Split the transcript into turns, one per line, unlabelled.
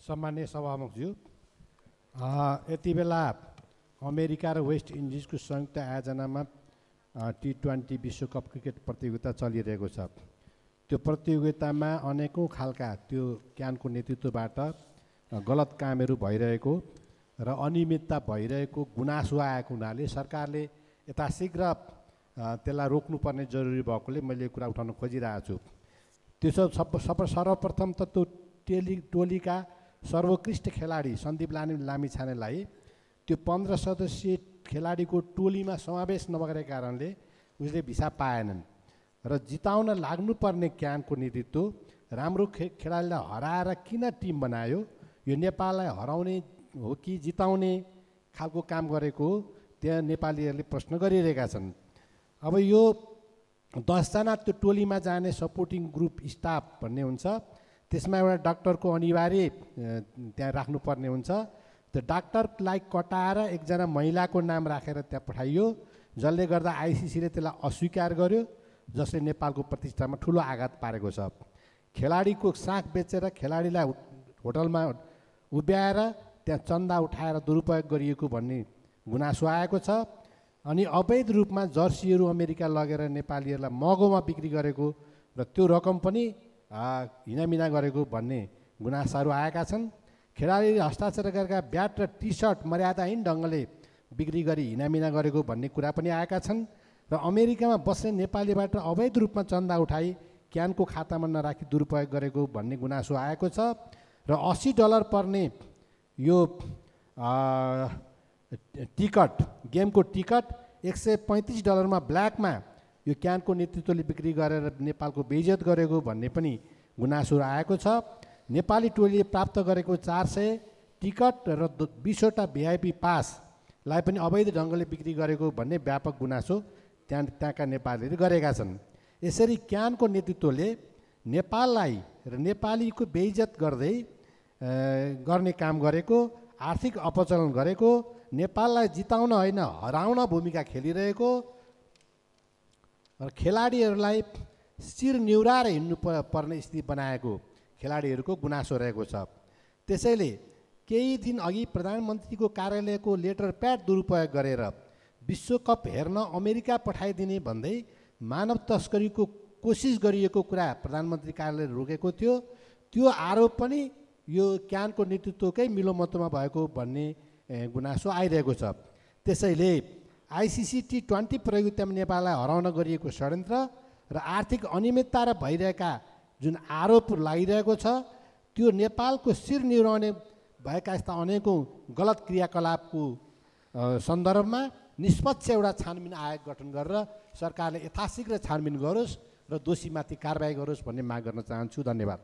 सम्मान्य सभामुखज्यू यति बेला अमेरिका र वेस्ट इन्डिजको संयुक्त आयोजनामा टी ट्वेन्टी विश्वकप क्रिकेट प्रतियोगिता चलिरहेको छ। त्यो प्रतियोगितामा अनेकौँ खालका त्यो क्यानको नेतृत्वबाट गलत कामहरू भइरहेको र अनियमितता भइरहेको गुनासो आएको हुनाले सरकारले यथाशीघ्र त्यसलाई रोक्नुपर्ने जरुरी भएकोले मैले कुरा उठाउन खोजिरहेको छु। त्यसो सब सर्वप्रथम त त्यो टेली टोलीका सर्वोत्कृष्ट खेलाडी सन्दीप लामी लामी छानेलाई त्यो पन्ध्र सदस्यीय खेलाडीको टोलीमा समावेश नभएको कारणले उसले भिसा पाएनन् र जिताउन लाग्नुपर्ने क्यानको नेतृत्व राम्रो खे खेलाडीलाई हराएर किन टिम बनायो यो नेपाललाई हराउने हो कि जिताउने खालको काम गरेको त्यहाँ नेपालीहरूले प्रश्न गरिरहेका छन्। अब यो दसजना त्यो टोलीमा जाने सपोर्टिङ ग्रुप स्टाफ भन्ने हुन्छ त्यसमा एउटा डाक्टरको अनिवार्य त्यहाँ राख्नुपर्ने हुन्छ। त्यो डाक्टरलाई कटाएर एकजना महिलाको नाम राखेर त्यहाँ पठाइयो जसले गर्दा आइसिसीले त्यसलाई अस्वीकार गर्यो जसले नेपालको प्रतिष्ठामा ठुलो आघात पारेको छ। खेलाडीको साख बेचेर खेलाडीलाई होटलमा उभ्याएर त्यहाँ चन्दा उठाएर दुरुपयोग गरिएको भन्ने गुनासो आएको छ। अनि अवैध रूपमा जर्सीहरू अमेरिका लगेर नेपालीहरूलाई महँगोमा बिक्री गरेको र त्यो रकम पनि हिनामिना गरेको भन्ने गुनासाहरू आएका छन्। खेलाडीले हस्ताक्षर गरेका ब्याट र टी सर्ट मर्यादाहीन ढङ्गले बिक्री गरी हिनामिना गरेको भन्ने कुरा पनि आएका छन् र अमेरिकामा बस्ने नेपालीबाट अवैध रूपमा चन्दा उठाई क्यानको खातामा नराखी दुरुपयोग गरेको भन्ने गुनासो आएको छ र अस्सी डलर पर्ने यो टिकट गेमको टिकट एक सय पैँतिस डलरमा ब्ल्याकमा यो क्यानको नेतृत्वले बिक्री गरेर नेपालको बेइज्जत गरेको भन्ने पनि गुनासो आएको छ। नेपाली टोलीले प्राप्त गरेको चार सय टिकट र बिसवटा भिआइपी पासलाई पनि अवैध ढङ्गले बिक्री गरेको भन्ने व्यापक गुनासो त्यहाँ त्यहाँका नेपालीहरूले गरेका छन्। यसरी क्यानको नेतृत्वले नेपाललाई र नेपालीको बेइज्जत गर्दै गर्ने काम गरेको आर्थिक अपचलन गरेको नेपाललाई जिताउन होइन हराउन भूमिका खेलिरहेको र खेलाडीहरूलाई शिर निहुराएर हिँड्नु पर्ने स्थिति बनाएको खेलाडीहरूको गुनासो रहेको छ। त्यसैले केही दिन अघि प्रधानमन्त्रीको कार्यालयको लेटर प्याड दुरुपयोग गरेर विश्वकप हेर्न अमेरिका पठाइदिने भन्दै मानव तस्करीको कोसिस गरिएको कुरा प्रधानमन्त्री कार्यालयले रोकेको थियो। त्यो आरोप पनि यो क्यानको नेतृत्वकै मिलोमतोमा भएको भन्ने गुनासो आइरहेको छ। त्यसैले आइसिसी टी ट्वेन्टी प्रतियोगितामा नेपाललाई हराउन गरिएको षड्यन्त्र र आर्थिक अनियमितता र भइरहेका जुन आरोप लागिरहेको छ त्यो नेपालको शिर निहुराउने भएका यस्ता अनेकौँ गलत क्रियाकलापको सन्दर्भमा निष्पक्ष एउटा छानबिन आयोग गठन गरेर सरकारले यथाशीघ्र छानबिन गरोस् र दोषीमाथि कारवाही गरोस् भन्ने माग गर्न चाहन्छु। धन्यवाद।